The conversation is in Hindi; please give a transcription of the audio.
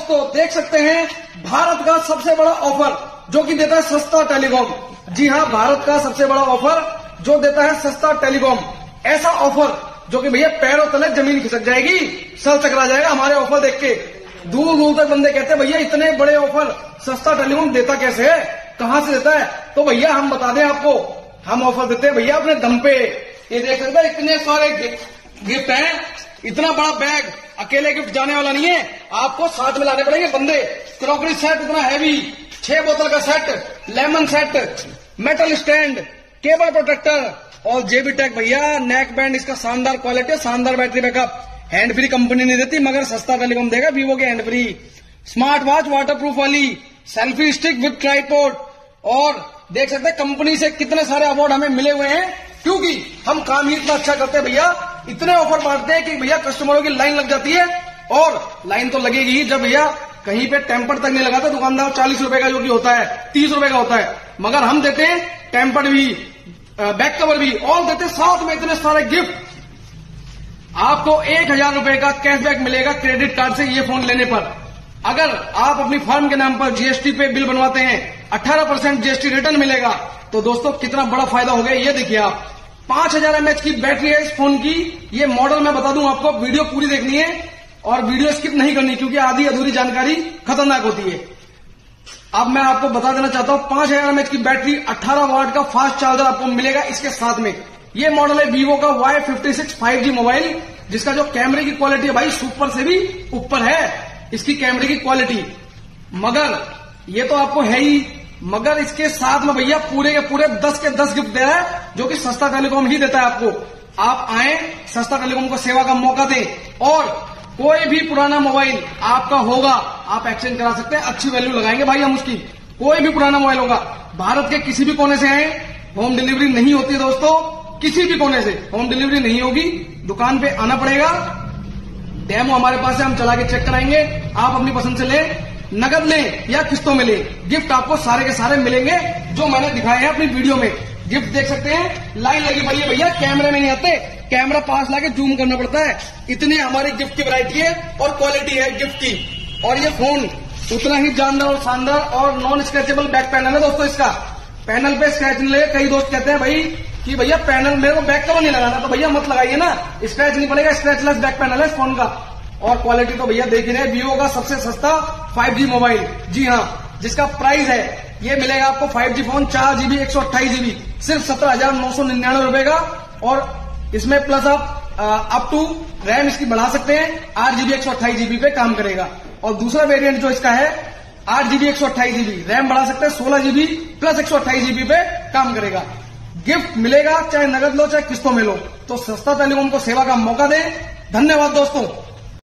दोस्तों देख सकते हैं, भारत का सबसे बड़ा ऑफ़र जो कि देता है सस्ता टेलीकॉम। जी हाँ भारत का सबसे बड़ा ऑफ़र जो देता है सस्ता टेलीकॉम। ऐसा ऑफ़र जो कि भैया पैरों तले ज़मीन खिसक जाएगी, सर चकरा जाएगा, हमारे ऑफ़र देख के। दूर दूर तक बंदे कहते हैं, भैया, इतने बड़े ऑफ़र सस्ता टेलीकॉम देता कैसे है? कहाँ से देता है? तो भैया, हम बता दें आपको, हम ऑफ़र देते हैं, भैया, अपने दम पे। ये देख सकते हैं, इतने सारे गिफ्ट हैं। इतना बड़ा बैग अकेले गिफ्ट जाने वाला नहीं है। आपको साथ में लाने पड़ेंगे बंदे। क्रॉकरी सेट इतना हैवी छह बोतल का set lemon set metal stand cable protector और जेबी टैग भैया नेक बैंड इसका शानदार क्वालिटी है, शानदार battery backup hand free company नहीं देती, मगर सस्ता टेलीकॉम देगा वीवो के hand free smart watch waterproof वाली सेल्फी स्टिक विद ट्राईपोर्ट और देख सकते हैं कंपनी से कितने सारे अवार्ड हमें मिले हुए हैं। क्योंकि हम काम ही इतना अच्छा करते हैं भैया इतने ऑफ़र बांटते हैं कि भैया कस्टमरों की लाइन लग जाती है और लाइन तो लगेगी ही जब भैया कहीं पे टेम्पर तक नहीं लगाता दुकानदार चालीस रुपए का जो कि होता है, तीस रुपए का होता है। मगर हम देते हैं टेम्पर भी बैक कवर भी, और देते साथ में इतने सारे गिफ्ट। आपको एक हज़ार रुपए का कैशबैक मिलेगा क्रेडिट कार्ड से ये फ़ोन लेने पर। अगर आप अपनी फर्म के नाम पर जीएसटी पे बिल बनवाते हैं 18 परसेंट जीएसटी रिटर्न मिलेगा। तो दोस्तों, कितना बड़ा फ़ायदा हो गया, ये देखिए आप। पाँच हज़ार एमएच की बैटरी है इस फ़ोन की। ये मॉडल मैं बता दूँ आपको वीडियो पूरी देखनी है और वीडियो स्किप नहीं करनी क्योंकि आधी अधूरी जानकारी खतरनाक होती है। अब मैं आपको बता देना चाहता हूँ, पाँच हज़ार एमएच की बैटरी 18 वाट का फास्ट चार्जर आपको मिलेगा इसके साथ में। ये मॉडल है वीवो का Y fifty six five G mobile जिसका जो कैमरे की क्वालिटी है भाई सुपर से भी ऊपर है, इसकी कैमरे की क्वालिटी मगर ये तो आपको है ही मगर इसके साथ में भैया पूरे के पूरे दस के दस गिफ्ट दे रहा है, जो कि सस्ता टेलीकॉम ही देता है आपको। आप आए सस्ता टेलीकॉम को सेवा का मौका दें, और कोई भी पुराना मोबाइल आपका होगा, आप एक्सचेंज करा सकते हैं, अच्छी वैल्यू लगाएँगे भाई हम उसकी। कोई भी पुराना मोबाइल होगा। भारत के किसी भी कोने से आए होम डिलीवरी नहीं होती दोस्तों, किसी भी कोने से होम डिलीवरी नहीं होगी, दुकान पे आना पड़ेगा। डेमो हमारे पास है, हम चला के चेक कराएँगे। आप अपनी पसंद से लें नगद लें या किस्तों में लें। गिफ्ट आपको सारे के सारे मिलेंगे, जो मैंने दिखाए हैं अपनी वीडियो में। गिफ्ट देख सकते हैं। लाइन लगी पड़ी है भैया, कैमरे में नहीं आते। कैमरा पास लाके जूम करना पड़ता है। इतनी हमारी गिफ्ट की वैरायटी है और क्वालिटी है गिफ्ट की। और ये फ़ोन उतना ही जानदार और शानदार और नॉन स्क्रेचेबल बैक पैनल है दोस्तों इसका। पैनल पे स्क्रैच नहीं लगे कई दोस्त कहते हैं भाई कि भैया पैनल मेरे को बैक कवर नहीं लगाना तो भैया मत लगाइए ना। स्क्रैच नहीं पड़ेगा स्क्रैचलेस बैक पैनल है इस फ़ोन का। और क्वालिटी तो भैया देख ही रहे वीवो का सबसे सस्ता 5G मोबाइल जी हाँ जिसका प्राइस है, ये मिलेगा आपको 5G फ़ोन चार जीबी एक सौ अट्ठाईस जीबी सिर्फ़ सत्रह हज़ार नौ सौ निन्यानवे रुपए का। और इसमें प्लस आप अप टू रैम इसकी बढ़ा सकते हैं, आठ जीबी एक सौ अट्ठाईस जीबी पे काम करेगा। और दूसरा वेरिएंट जो इसका है, आठ जीबी एक सौ अट्ठाईस जीबी रैम बढ़ा सकते हैं, सोलह जीबी प्लस एक सौ अट्ठाईस जीबी पे काम करेगा। गिफ्ट मिलेगा, चाहे नगद लो, चाहे किस्तों में लो। तो सस्ता टेलीकॉम को सेवा का मौका दें। धन्यवाद दोस्तों।